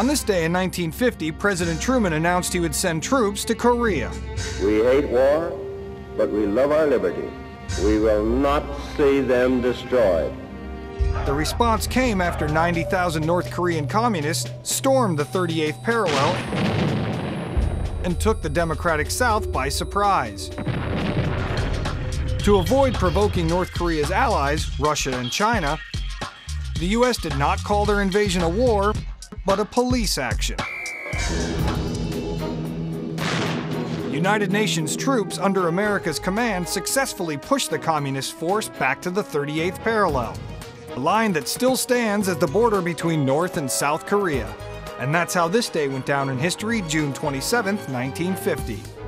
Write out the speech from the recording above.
On this day in 1950, President Truman announced he would send troops to Korea. We hate war, but we love our liberty. We will not see them destroyed. The response came after 90,000 North Korean communists stormed the 38th parallel and took the democratic South by surprise. To avoid provoking North Korea's allies, Russia and China, the U.S. did not call their invasion a war, but a police action. United Nations troops under America's command successfully pushed the communist force back to the 38th parallel, a line that still stands as the border between North and South Korea. And that's how this day went down in history, June 27, 1950.